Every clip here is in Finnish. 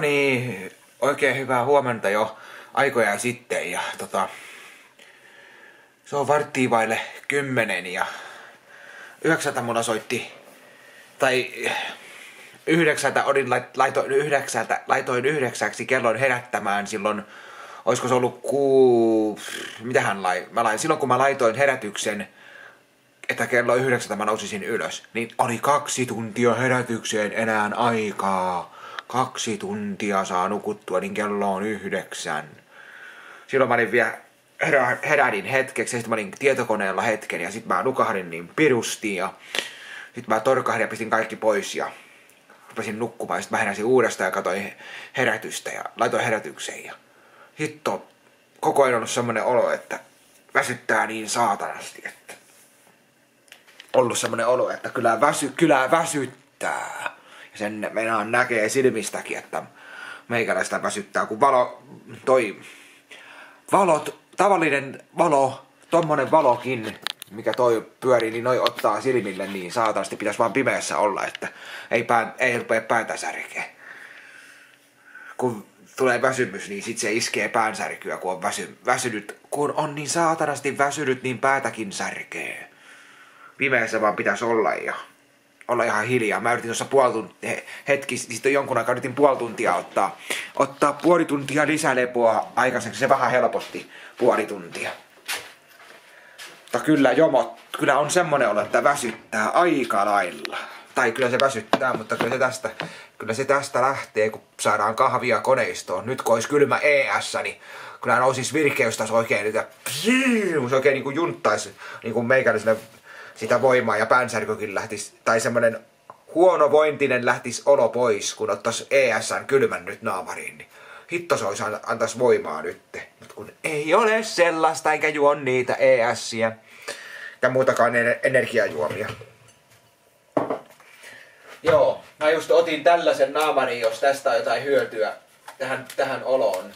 Niin, oikein hyvää huomenta jo aikoja sitten ja tota, se on varttiin vaille kymmenen ja yhdeksältä mulla soitti, tai yhdeksältä, odin, laitoin yhdeksältä, laitoin yhdeksäksi kellon herättämään silloin, olisiko se ollut kuu, mitähän lai, mä lain, silloin kun mä laitoin herätyksen, että kello yhdeksältä mä nousisin ylös, niin oli kaksi tuntia herätykseen enää aikaa kaksi tuntia saa nukuttua, niin kello on yhdeksän. Silloin mä olin vielä herä, herädin hetkeksi, sitten mä olin tietokoneella hetken ja sitten mä nukahdin niin pirusti ja sitten mä torkahdin ja pistin kaikki pois ja rupesin nukkumaan. Sitten mä heräsin uudestaan ja katsoin herätystä ja laitoin herätykseen ja hitto, koko ajan on semmoinen olo, että väsyttää niin saatanasti, että ollut semmoinen olo, että kyllä, väsy, kyllä väsyttää. Sen meinaan näkee silmistäkin, että meikäläistä väsyttää, kun valo, toi valot, tavallinen valo, tommonen valokin, mikä toi pyörii, niin noi ottaa silmille niin saatanasti pitäisi vaan pimeässä olla, että ei, pää, ei rupea päätä särkeä. Kun tulee väsymys, niin sit se iskee päänsärkyä, kun on väsy, väsynyt. Kun on niin saatanasti väsynyt, niin päätäkin särkee. Pimeässä vaan pitäisi olla ja olla ihan hiljaa. Mä yritin tuossa puoli tuntia, hetki, sitten jonkun aikaa yritin puoli tuntia ottaa, ottaa puoli tuntia lisälepoa aikaiseksi. Se vähän helposti puoli tuntia. Mutta kyllä jomo, kyllä on semmonen olo, että väsyttää aika lailla. Tai kyllä se väsyttää, mutta kyllä se tästä, kyllä se tästä lähtee, kun saadaan kahvia koneistoon. Nyt kun olisi kylmä ES, niin kyllä nousis virkeystaso oikein ja se oikein niin kuin junttaisi niin kuin meikäläiselle sitä voimaa ja päänsärkykin lähtisi, tai semmoinen huonovointinen lähtisi olo pois, kun ottaisi ESN kylmän nyt naamariin, niin hitto se olisi antaisi voimaa nyt. Mutta kun ei ole sellaista, eikä juo niitä ESiä ja muutakaan energiajuomia. Joo, mä just otin tällaisen naamarin, jos tästä on jotain hyötyä tähän, tähän oloon.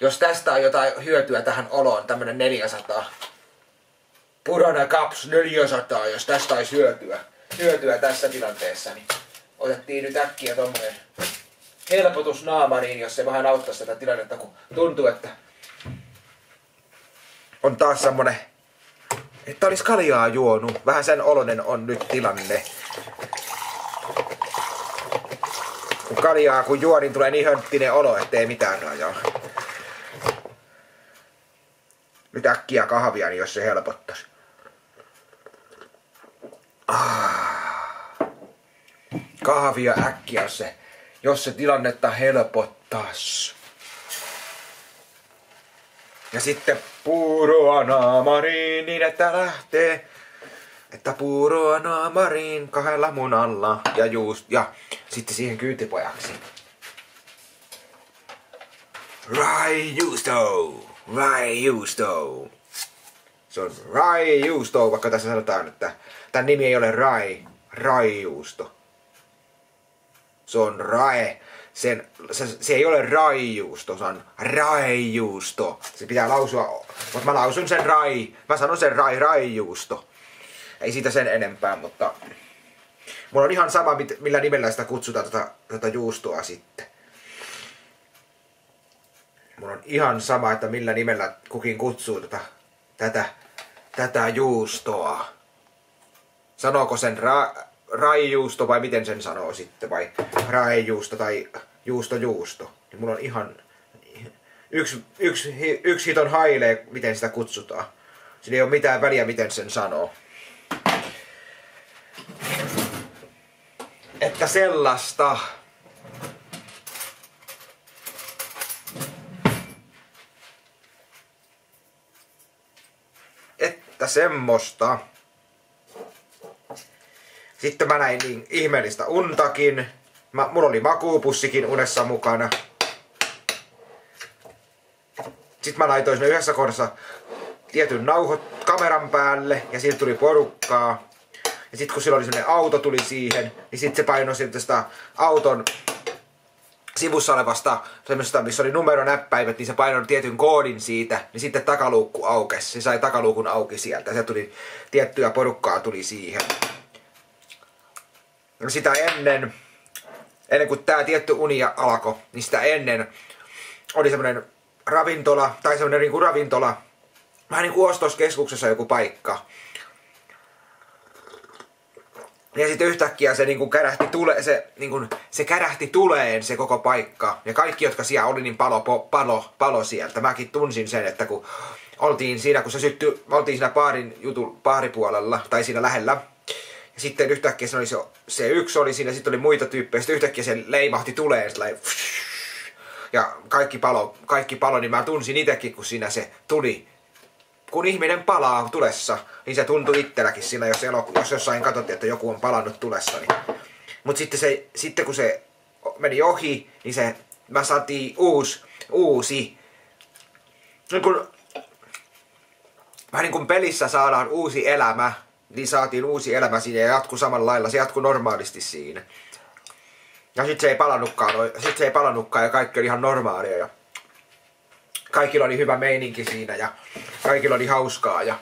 Jos tästä on jotain hyötyä tähän oloon, tämmönen 400 Purana Caps 400, jos tästä olisi hyötyä, hyötyä tässä tilanteessa, niin otettiin nyt äkkiä tommonen helpotus naamariin, jos se vähän auttaisi tätä tilannetta, kun tuntuu, että on taas semmonen, että olisi kaljaa juonut. Vähän sen olonen on nyt tilanne. Kun kaljaa kun juo, niin tulee niin hönttinen olo, ettei mitään rajaa. Nyt äkkiä kahvia, niin jos se helpottaisi. Kahvia äkkiä, se, jos se tilannetta helpottaisi. Ja sitten puuroa naamariin niin, että lähtee. Että puuroa naamariin kahdella munalla ja juust ja sitten siihen kyytipojaksi. Rai juusto, rai juusto. Se on rai juusto, vaikka tässä sanotaan, että tämän nimi ei ole rai, rai juusto se on rae. Sen, se, se ei ole raijuusto, se on raijuusto. Se pitää lausua, mutta mä lausun sen rai, mä sanon sen rai, raijuusto. Ei siitä sen enempää, mutta mulla on ihan sama, millä nimellä sitä kutsutaan tätä, tätä juustoa sitten. Mulla on ihan sama, että millä nimellä kukin kutsuu tätä, tätä, tätä juustoa. Sanooko sen ra, raijuusto vai miten sen sanoo sitten, vai raijuusto tai juusto juusto. Niin mulla on ihan yksi, yksi, yksi hiton hailee, miten sitä kutsutaan. Siinä ei ole mitään väliä, miten sen sanoo. Että sellaista. Että semmoista. Sitten mä näin niin ihmeellistä untakin. Mä, mulla oli makuupussikin unessa mukana. Sitten mä laitoin sinne yhdessä kohdassa tietyn nauhot kameran päälle ja siitä tuli porukkaa. Ja sitten kun sillä oli sellainen auto tuli siihen, niin sitten se painoi tästä auton sivussa olevasta semmoista, missä oli numeronäppäimet, niin se painoi tietyn koodin siitä, niin sitten takaluukku aukesi. Se sai takaluukun auki sieltä. Se tuli, tiettyä porukkaa tuli siihen sitä ennen ennen kuin tämä tietty uni alkoi, niin sitä ennen oli semmoinen ravintola, tai semmoinen niin kuin ravintola, vähän niin kuin ostoskeskuksessa joku paikka. Ja sitten yhtäkkiä se niinku kärähti tule, se, niinku, se kärähti tuleen se koko paikka. Ja kaikki, jotka siellä oli, niin palo, palo, palo sieltä. Mäkin tunsin sen, että kun oltiin siinä, kun se syttyi, oltiin siinä baarin jutu, baaripuolella, tai siinä lähellä. Ja sitten yhtäkkiä se, oli se, se yksi oli siinä, sitten oli muita tyyppejä, sitten yhtäkkiä se leimahti tuleen, ja kaikki palo, kaikki palo, niin mä tunsin itsekin, kun siinä se tuli kun ihminen palaa tulessa, niin se tuntui itselläkin sillä, jos, elo, jos jossain katsottiin, että joku on palannut tulessa. Niin. Mutta sitten, se, sitten kun se meni ohi, niin se, mä saatiin uusi, uusi. Niin kun, vähän niin kuin pelissä saadaan uusi elämä, niin saatiin uusi elämä siinä ja jatkuu samalla lailla. Se jatkuu normaalisti siinä. Ja sitten se ei palannutkaan, sit se ei palannutkaan ja kaikki oli ihan normaalia. Ja kaikilla oli hyvä meininki siinä ja kaikilla oli hauskaa. Ja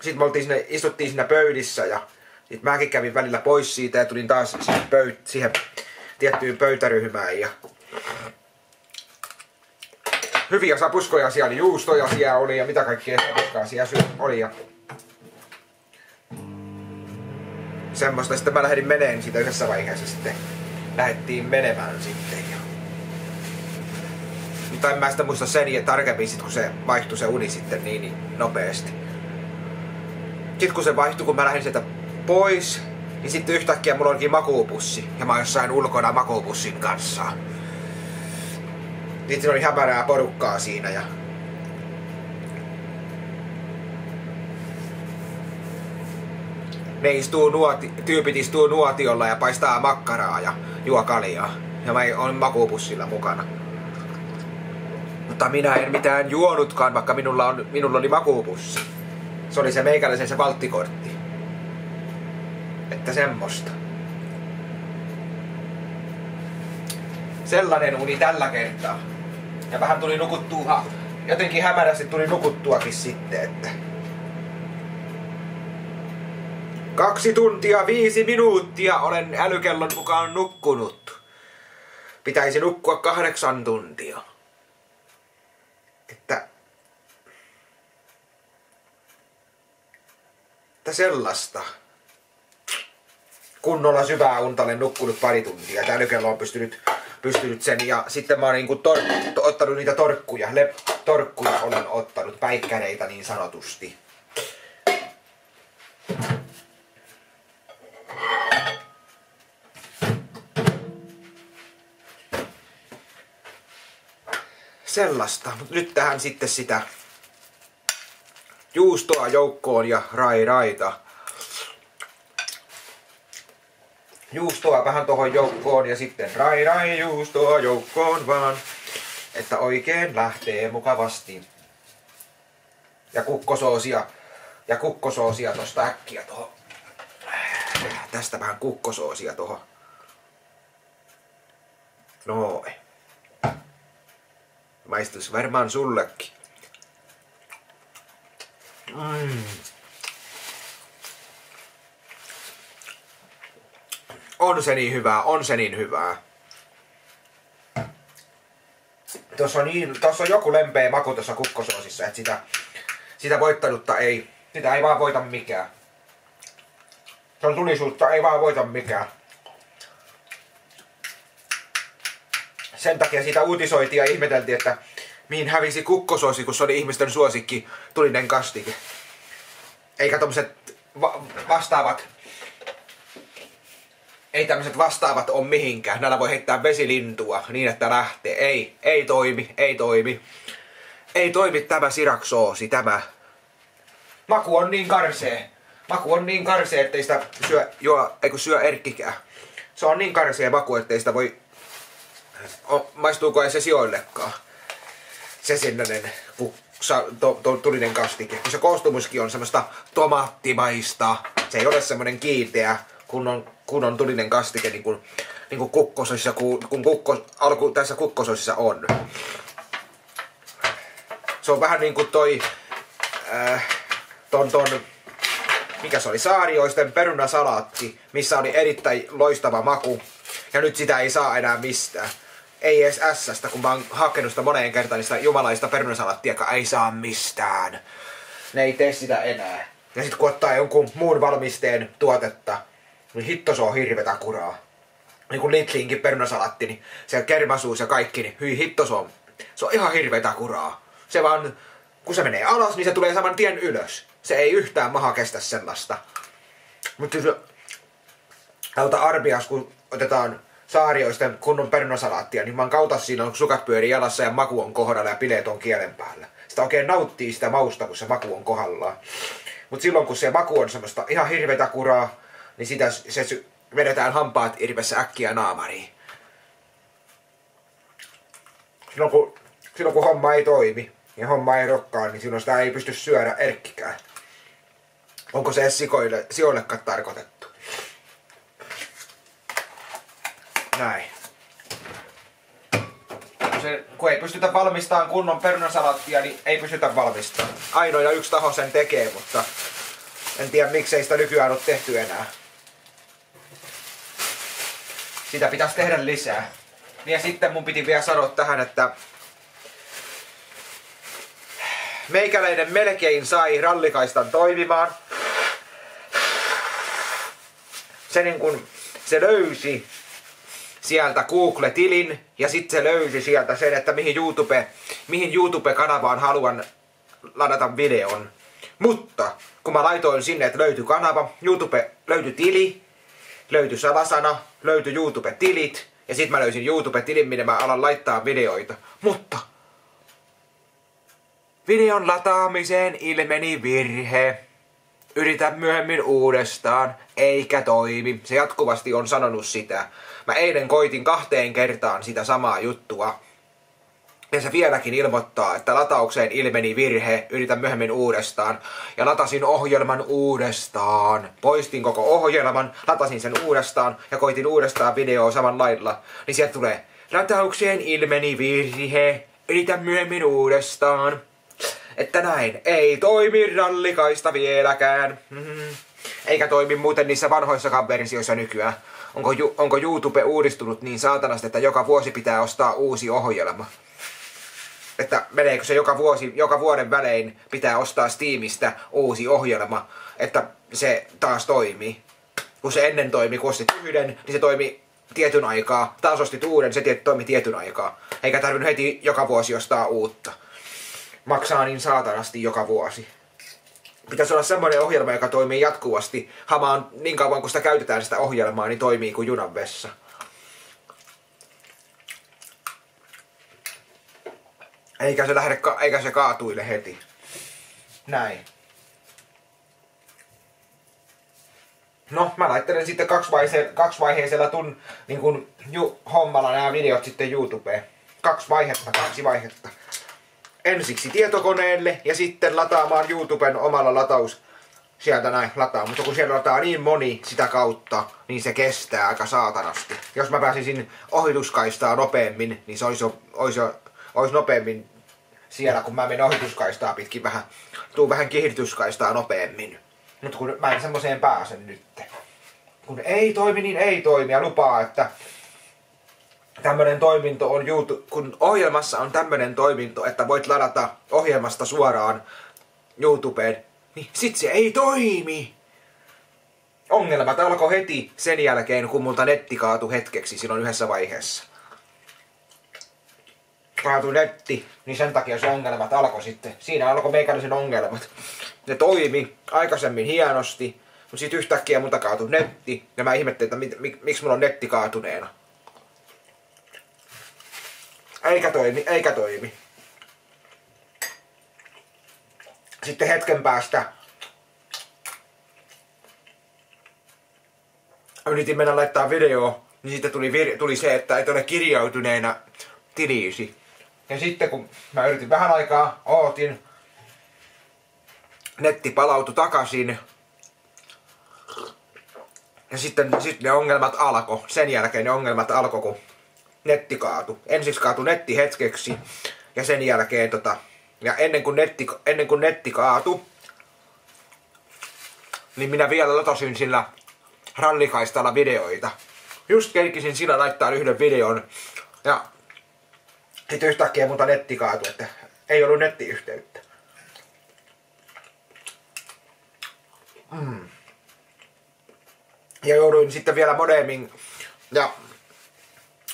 sitten me oltiin sinne, istuttiin siinä pöydissä ja sitten mäkin kävin välillä pois siitä ja tulin taas siihen, pöyt, siihen tiettyyn pöytäryhmään. Ja hyviä sapuskoja siellä juustoja siellä oli ja mitä kaikkea sapuskaa siellä oli. Ja semmoista. Sitten mä lähdin meneen siitä yhdessä vaiheessa sitten. Lähdettiin menemään sitten. Ja tai en mä sitä muista sen tarkemmin sit kun se vaihtui se uni sitten niin, niin nopeasti. Sitten kun se vaihtui, kun mä lähdin sieltä pois, niin sitten yhtäkkiä mulla onkin makuupussi. Ja mä oon jossain ulkona makuupussin kanssa. Sitten oli hämärää porukkaa siinä ja ne istuu nuoti, tyypit istuu nuotiolla ja paistaa makkaraa ja juo kaljaa. Ja mä oon makuupussilla mukana. Mutta minä en mitään juonutkaan, vaikka minulla, on, minulla oli makuupussi. Se oli se meikäläisen se valttikortti. Että semmoista. Sellainen uni tällä kertaa. Ja vähän tuli nukuttua, jotenkin hämärästi tuli nukuttuakin sitten, että... Kaksi tuntia viisi minuuttia olen älykellon mukaan nukkunut. Pitäisi nukkua kahdeksan tuntia. Että, että sellaista. Kunnolla syvää unta olen nukkunut pari tuntia. Tää nykello on pystynyt, pystynyt sen. Ja sitten mä oon niin tor, to, ottanut niitä torkkuja. Le, torkkuja olen ottanut, päikkäreitä niin sanotusti. Sellaista. Nyt tähän sitten sitä juustoa joukkoon ja rai raita. Juustoa vähän tuohon joukkoon ja sitten rai rai juustoa joukkoon vaan. Että oikein lähtee mukavasti. Ja kukkosoosia. Ja kukkosoosia tosta äkkiä tuohon. Tästä vähän kukkosoosia tuohon. Noin. Maistus varmaan sullekin. Mm. On se niin hyvää, on se niin hyvää. Tuossa on, niin, tuossa on joku lempeä maku tuossa kukkosoosissa, että sitä, sitä voittanutta ei, sitä ei vaan voita mikään. Se on tulisuutta, ei vaan voita mikään. Sen takia siitä uutisoitiin ja ihmeteltiin, että mihin hävisi kukkososi, kun se oli ihmisten suosikki tulinen kastike. Eikä tommoset va- vastaavat ei tämmöiset vastaavat on mihinkään. Näillä voi heittää vesilintua niin, että lähtee. Ei, ei toimi, ei toimi. Ei toimi tämä siraksoosi, tämä. Maku on niin karsee. Maku on niin karsee, ettei sitä syö, juo, eikö syö erkkikään. Se on niin karsee maku, ettei sitä voi maistuuko se sijoillekaan. Se to, to, tulinen kastike. Kun se koostumuskin on semmoista tomaattimaista. Se ei ole semmoinen kiinteä, kun on, kun on tulinen kastike, niin kuin, niin kuin kukkososissa, kun, kun kukko, alku tässä kukkososissa on. Se on vähän niin kuin toi, äh, ton, ton, mikä se oli, saarioisten perunasalaatti, missä oli erittäin loistava maku Ja nyt sitä ei saa enää mistään. Ei edes S-stä, kun mä oon hakenut sitä moneen kertaan, sitä jumalaista perunasalattia ei saa mistään. Ne ei tee sitä enää. Ja sit kun ottaa jonkun muun valmisteen tuotetta, niin hitto se on hirvetä kuraa. Niin kuin Lidlinkin perunasalatti, niin se kermasuus ja kaikki, niin hyi hitto se on. Se on ihan hirvetä kuraa. Se vaan, kun se menee alas, niin se tulee saman tien ylös. Se ei yhtään maha kestä sellaista. Mutta se, auta arbias, kun otetaan saarioisten kunnon perunasalaattia, niin man kautta siinä on sukat pyörii jalassa ja maku on kohdalla ja bileet on kielen päällä. Sitä oikein nauttii sitä mausta, kun se maku on kohdallaan. Mutta silloin kun se maku on semmoista ihan hirvetä kuraa, niin sitä se vedetään hampaat irvessä äkkiä naamariin. Silloin kun, silloin kun homma ei toimi ja homma ei rokkaa, niin silloin sitä ei pysty syödä erkkikään. Onko se edes sikoille, sijoillekaan tarkoitettu? Näin. Se, kun ei pystytä valmistamaan kunnon perunasalattia, niin ei pystytä valmistamaan. Ainoa ja yksi taho sen tekee, mutta en tiedä miksei sitä nykyään ole tehty enää. Sitä pitäisi tehdä lisää. Ja sitten mun piti vielä sanoa tähän, että meikäläinen melkein sai rallikaistan toimimaan. Se niin kun, se löysi sieltä Google-tilin ja sitten se löysi sieltä sen, että mihin YouTube, mihin YouTube-kanavaan haluan ladata videon. Mutta kun mä laitoin sinne, että löytyi kanava, YouTube löytyi tili, löytyi salasana, löytyi YouTube-tilit ja sitten mä löysin YouTube-tilin, minne mä alan laittaa videoita. Mutta videon lataamiseen ilmeni virhe. Yritä myöhemmin uudestaan, eikä toimi. Se jatkuvasti on sanonut sitä. Mä eilen koitin kahteen kertaan sitä samaa juttua. Ja se vieläkin ilmoittaa, että lataukseen ilmeni virhe, yritän myöhemmin uudestaan. Ja latasin ohjelman uudestaan. Poistin koko ohjelman, latasin sen uudestaan ja koitin uudestaan videoa saman lailla. Niin sieltä tulee, lataukseen ilmeni virhe, yritän myöhemmin uudestaan. Että näin, ei toimi rallikaista vieläkään. Mm-hmm. Eikä toimi muuten niissä vanhoissakaan versioissa nykyään. Onko, onko YouTube uudistunut niin saatanasti, että joka vuosi pitää ostaa uusi ohjelma? Että meneekö se joka vuosi, joka vuoden välein pitää ostaa Steamista uusi ohjelma, että se taas toimii. Kun se ennen toimi, kun ostit yhden, niin se toimi tietyn aikaa. Taas ostit uuden, se toimi tietyn aikaa. Eikä tarvinnut heti joka vuosi ostaa uutta. Maksaa niin saatanasti joka vuosi pitäisi olla semmoinen ohjelma, joka toimii jatkuvasti. Hamaan niin kauan kun sitä käytetään sitä ohjelmaa, niin toimii kuin junan vessa. Eikä se, lähde, eikä se kaatuile heti. Näin. No, mä laittelen sitten kaksivaiheisella, kaksivaiheisella tun, niin kun, ju, hommalla nämä videot sitten YouTubeen. Kaksi vaihetta, kaksi vaihetta ensiksi tietokoneelle ja sitten lataamaan YouTuben omalla lataus sieltä näin lataa. Mutta kun siellä lataa niin moni sitä kautta, niin se kestää aika saatanasti. Jos mä pääsisin ohituskaistaa nopeammin, niin se olisi, olisi, olisi nopeammin siellä, kun mä menen ohituskaistaa pitkin vähän, tuu vähän kiihdytyskaistaa nopeammin. Mutta kun mä en semmoiseen pääsen nyt. Kun ei toimi, niin ei toimi ja lupaa, että tämmöinen toiminto on YouTube, kun ohjelmassa on tämmöinen toiminto, että voit ladata ohjelmasta suoraan YouTubeen, niin sit se ei toimi. Ongelmat alkoi heti sen jälkeen, kun multa netti kaatui hetkeksi silloin yhdessä vaiheessa. Kaatui netti, niin sen takia se ongelmat alkoi sitten. Siinä alkoi meikäläisen ongelmat. Ne toimi aikaisemmin hienosti, mutta sitten yhtäkkiä multa kaatui netti, ja mä ihmettelin, että miksi mulla on netti kaatuneena. Eikä toimi, eikä toimi. Sitten hetken päästä yritin mennä laittaa video, niin sitten tuli, tuli se, että et ole kirjautuneena tiliisi. Ja sitten kun mä yritin vähän aikaa, ootin, netti palautui takaisin. Ja sitten, sitten ne ongelmat alkoi. Sen jälkeen ne ongelmat alkoi, kun netti kaatu. Ensiksi kaatu netti hetkeksi ja sen jälkeen tota, ja ennen kuin netti, ennen kuin netti kaatu, niin minä vielä latasin sillä rallikaistalla videoita. just kerkisin sillä laittaa yhden videon. Ja sitten yhtäkkiä muuta netti kaatui, että ei ollut nettiyhteyttä. Mm. Ja jouduin sitten vielä modemin ja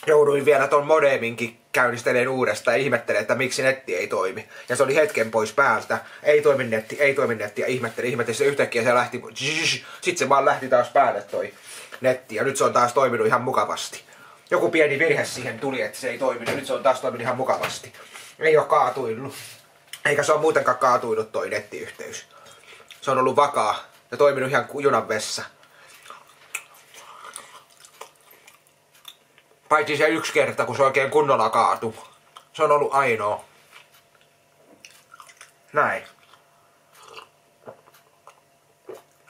jouduin vielä ton modeminkin käynnistelemään uudestaan ja ihmettelin, että miksi netti ei toimi. Ja se oli hetken pois päältä. Ei toimi netti, ei toimi netti ja ihmettelin, ihmettelin se yhtäkkiä se lähti, sitten se vaan lähti taas päälle toi netti ja nyt se on taas toiminut ihan mukavasti. Joku pieni virhe siihen tuli, että se ei toiminut ja nyt se on taas toiminut ihan mukavasti. Ei ole kaatuillut. Eikä se ole muutenkaan kaatuillut toi nettiyhteys. Se on ollut vakaa ja toiminut ihan junan vessa. Paitsi se yksi kerta, kun se oikein kunnolla kaatu. Se on ollut ainoa. Näin.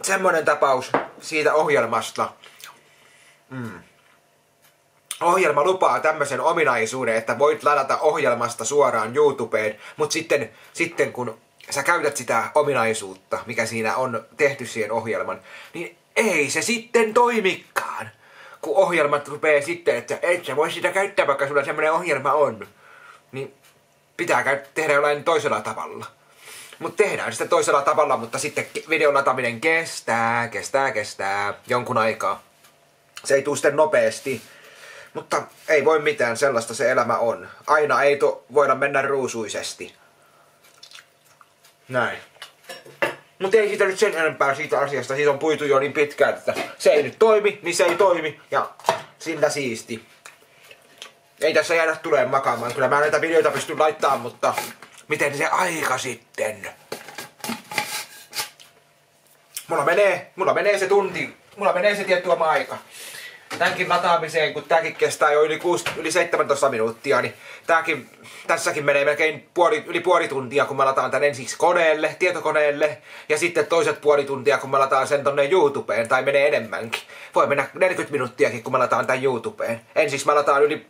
Semmonen tapaus siitä ohjelmasta. Mm. Ohjelma lupaa tämmöisen ominaisuuden, että voit ladata ohjelmasta suoraan YouTubeen, mutta sitten, sitten kun sä käytät sitä ominaisuutta, mikä siinä on tehty siihen ohjelman, niin ei se sitten toimikaan kun ohjelmat rupeaa sitten, että et sä voi sitä käyttää, vaikka sulla semmoinen ohjelma on, niin pitää tehdä jollain toisella tavalla. Mutta tehdään sitä toisella tavalla, mutta sitten videon lataminen kestää, kestää, kestää jonkun aikaa. Se ei tule sitten nopeasti. Mutta ei voi mitään, sellaista se elämä on. Aina ei to, voida mennä ruusuisesti. Näin. Mutta ei siitä nyt sen enempää siitä asiasta, siitä on puitu jo niin pitkään, että se ei nyt toimi, niin se ei toimi, ja sillä siisti. Ei tässä jäädä tulee makaamaan, kyllä mä näitä videoita pystyn laittamaan, mutta miten se aika sitten? Mulla menee, mulla menee se tunti, mulla menee se tietty oma aika tämänkin lataamiseen, kun tämäkin kestää jo yli, 6, yli 17 minuuttia, niin tämäkin, tässäkin menee melkein puoli, yli puoli tuntia, kun mä lataan tän ensiksi koneelle, tietokoneelle, ja sitten toiset puoli tuntia, kun mä lataan sen tonne YouTubeen, tai menee enemmänkin. Voi mennä 40 minuuttiakin, kun mä lataan tän YouTubeen. Ensiksi mä lataan yli,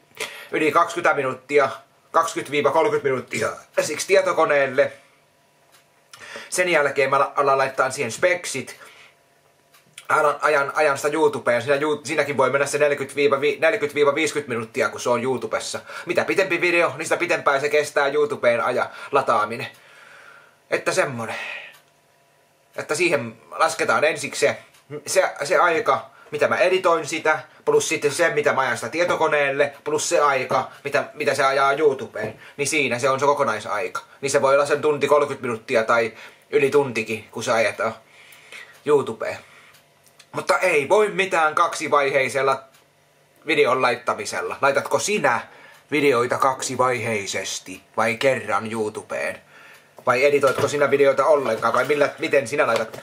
yli 20 minuuttia, 20-30 minuuttia ensiksi tietokoneelle. Sen jälkeen mä alan laittaa siihen speksit, ajan, ajan, ajan sitä YouTubeen. Siinä, siinäkin voi mennä se 40-50 minuuttia, kun se on YouTubessa. Mitä pitempi video, niin sitä pitempään se kestää YouTubeen aja lataaminen. Että semmonen. Että siihen lasketaan ensiksi se, se, se aika, mitä mä editoin sitä, plus sitten se, mitä mä ajan sitä tietokoneelle, plus se aika, mitä, mitä se ajaa YouTubeen. Niin siinä se on se kokonaisaika. Niin se voi olla sen tunti 30 minuuttia tai yli tuntikin, kun se ajetaan YouTubeen. Mutta ei voi mitään kaksivaiheisella videon laittamisella. Laitatko sinä videoita kaksivaiheisesti vai kerran YouTubeen? Vai editoitko sinä videoita ollenkaan vai millä, miten sinä laitat...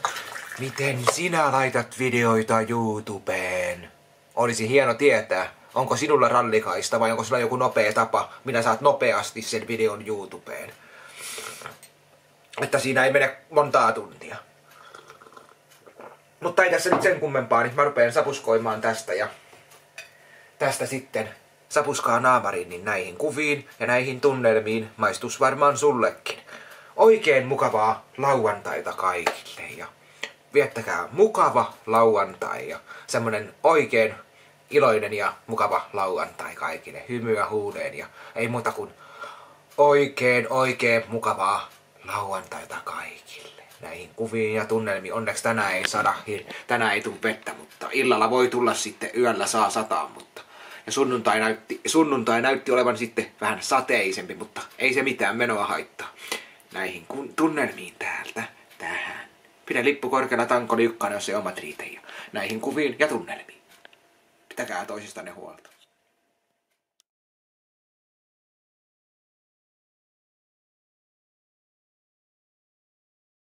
Miten sinä laitat videoita YouTubeen? Olisi hieno tietää, onko sinulla rallikaista vai onko sulla joku nopea tapa, millä saat nopeasti sen videon YouTubeen. Että siinä ei mene montaa tuntia. Mutta ei tässä nyt sen kummempaa, niin mä rupean sapuskoimaan tästä ja tästä sitten sapuskaa naamariin niin näihin kuviin ja näihin tunnelmiin maistus varmaan sullekin. Oikein mukavaa lauantaita kaikille ja viettäkää mukava lauantai ja semmonen oikein iloinen ja mukava lauantai kaikille. Hymyä huuleen ja ei muuta kuin oikein oikein mukavaa lauantaita kaikille näihin kuviin ja tunnelmiin. Onneksi tänään ei sada, tänään ei tule vettä, mutta illalla voi tulla sitten, yöllä saa sataa, mutta ja sunnuntai näytti, sunnuntai näytti olevan sitten vähän sateisempi, mutta ei se mitään menoa haittaa. Näihin tunnelmiin täältä, tähän. Pidä lippu korkealla tanko liukkana, jos se omat riitejä. Näihin kuviin ja tunnelmiin. Pitäkää toisistanne huolta.